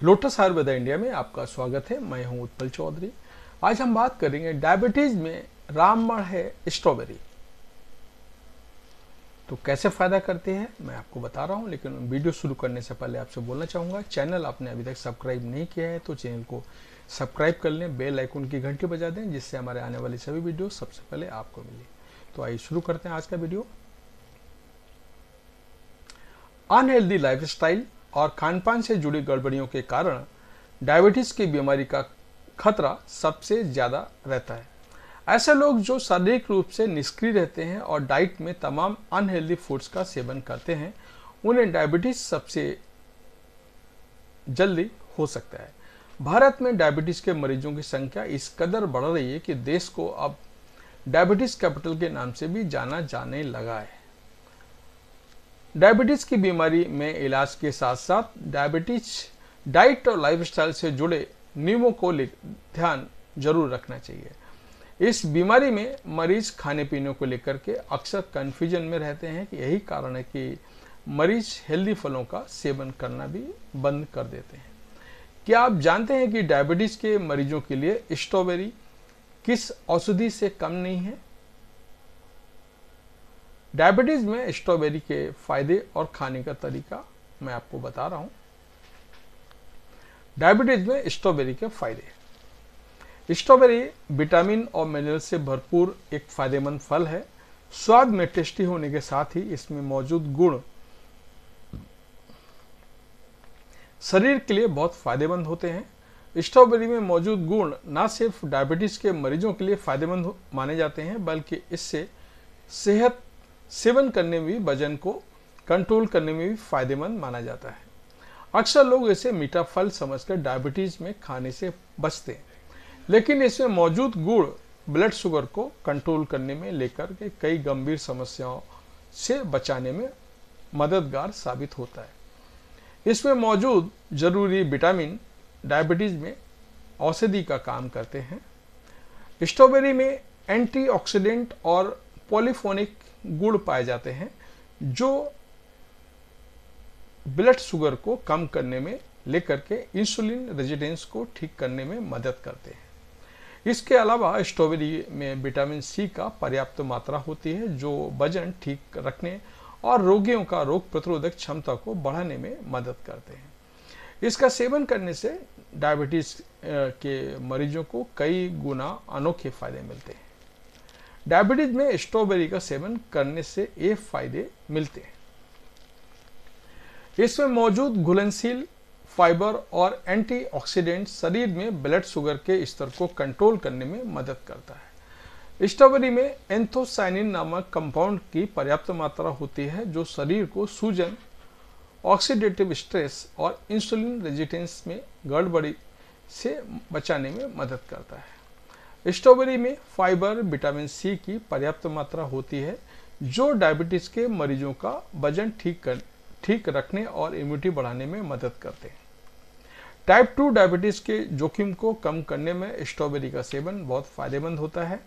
Lotus Ayurveda India में आपका स्वागत है। मैं हूँ उत्पल चौधरी। आज हम बात करेंगे डायबिटीज़ में रामबाण है, स्ट्रॉबेरी। तो कैसे फ़ायदा करती है, मैं आपको बता रहा हूँ, लेकिन वीडियो शुरू करने से पहले आपसे बोलना चाहूँगा, चैनल आपने अभी तक सब्सक्राइब नहीं किया है तो चैनल को सब्सक्राइब कर लें, बेल आइकन की घंटी बजा दें, जिससे हमारे आने वाली सभी वीडियो सबसे पहले आपको मिले। तो आइए शुरू करते हैं आज का वीडियो। अनहेल्दी लाइफस्टाइल और खान पान से जुड़ी गड़बड़ियों के कारण डायबिटीज़ की बीमारी का खतरा सबसे ज़्यादा रहता है। ऐसे लोग जो शारीरिक रूप से निष्क्रिय रहते हैं और डाइट में तमाम अनहेल्दी फूड्स का सेवन करते हैं, उन्हें डायबिटीज़ सबसे जल्दी हो सकता है। भारत में डायबिटीज़ के मरीजों की संख्या इस कदर बढ़ रही है कि देश को अब डायबिटीज़ कैपिटल के नाम से भी जाना जाने लगा है। डायबिटीज़ की बीमारी में इलाज के साथ साथ डायबिटीज़, डाइट और लाइफस्टाइल से जुड़े नियमों को ध्यान ज़रूर रखना चाहिए। इस बीमारी में मरीज़ खाने पीने को लेकर के अक्सर कन्फ्यूज़न में रहते हैं कि यही कारण है कि मरीज़ हेल्दी फलों का सेवन करना भी बंद कर देते हैं। क्या आप जानते हैं कि डायबिटीज़ के मरीजों के लिए स्ट्रॉबेरी किस औषधि से कम नहीं है? डायबिटीज़ में स्ट्रॉबेरी के फ़ायदे और खाने का तरीका मैं आपको बता रहा हूँ। डायबिटीज़ में स्ट्रॉबेरी के फ़ायदे। स्ट्रॉबेरी विटामिन और मिनरल से भरपूर एक फ़ायदेमंद फल है। स्वाद में टेस्टी होने के साथ ही इसमें मौजूद गुण शरीर के लिए बहुत फ़ायदेमंद होते हैं। स्ट्रॉबेरी में मौजूद गुण न सिर्फ़ डायबिटीज़ के मरीजों के लिए फ़ायदेमंद माने जाते हैं, बल्कि इससे सेहत सेवन करने में भी वज़न को कंट्रोल करने में भी फ़ायदेमंद माना जाता है। अक्सर लोग इसे मीठा फल समझकर डायबिटीज़ में खाने से बचते हैं। लेकिन इसमें मौजूद गुड़ ब्लड शुगर को कंट्रोल करने में लेकर के कई गंभीर समस्याओं से बचाने में मददगार साबित होता है। इसमें मौजूद ज़रूरी विटामिन डायबिटीज़ में औषधि का काम करते हैं। स्ट्रॉबेरी में एंटीऑक्सीडेंट और पॉलीफोनिक गुड़ पाए जाते हैं, जो ब्लड शुगर को कम करने में लेकर के इंसुलिन रेजिडेंस को ठीक करने में मदद करते हैं। इसके अलावा स्ट्रॉबेरी में विटामिन सी का पर्याप्त मात्रा होती है, जो वज़न ठीक रखने और रोगियों का रोग प्रतिरोधक क्षमता को बढ़ाने में मदद करते हैं। इसका सेवन करने से डायबिटीज़ के मरीजों को कई गुना अनोखे फ़ायदे मिलते हैं। डायबिटीज़ में स्ट्रॉबेरी का सेवन करने से ये फ़ायदे मिलते हैं। इसमें मौजूद घुलनशील फाइबर और एंटीऑक्सीडेंट शरीर में ब्लड शुगर के स्तर को कंट्रोल करने में मदद करता है। स्ट्रॉबेरी में एंथोसाइनिन नामक कंपाउंड की पर्याप्त मात्रा होती है जो शरीर को सूजन ऑक्सीडेटिव स्ट्रेस और इंसुलिन रेजिस्टेंस में गड़बड़ी से बचाने में मदद करता है। स्ट्रॉबेरी में फाइबर, विटामिन सी की पर्याप्त मात्रा होती है, जो डायबिटीज़ के मरीजों का वज़न ठीक कर, ठीक रखने और इम्यूनिटी बढ़ाने में मदद करते हैं। टाइप टू डायबिटीज़ के जोखिम को कम करने में स्ट्रॉबेरी का सेवन बहुत फ़ायदेमंद होता है।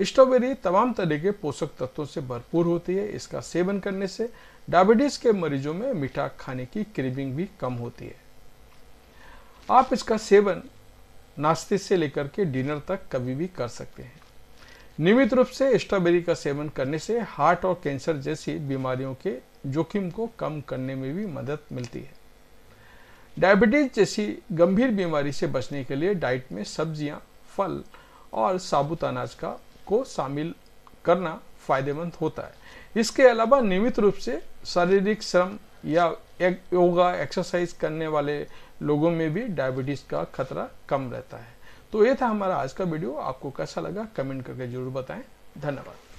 स्ट्रॉबेरी तमाम तरह के पोषक तत्वों से भरपूर होती है, इसका सेवन करने से डायबिटीज़ के मरीजों में मीठा खाने की क्रेविंग भी कम होती है। आप इसका सेवन नाश्ते से लेकर के डिनर तक कभी भी कर सकते हैं। नियमित रूप से स्ट्रॉबेरी का सेवन करने से हार्ट और कैंसर जैसी बीमारियों के जोखिम को कम करने में भी मदद मिलती है। डायबिटीज़ जैसी गंभीर बीमारी से बचने के लिए डाइट में सब्ज़ियाँ, फल और साबुत अनाज का को शामिल करना फ़ायदेमंद होता है। इसके अलावा नियमित रूप से शारीरिक श्रम या एक योगा एक्सरसाइज करने वाले लोगों में भी डायबिटीज़ का खतरा कम रहता है। तो ये था हमारा आज का वीडियो आपको कैसा लगा? कमेंट करके ज़रूर बताएँ। धन्यवाद।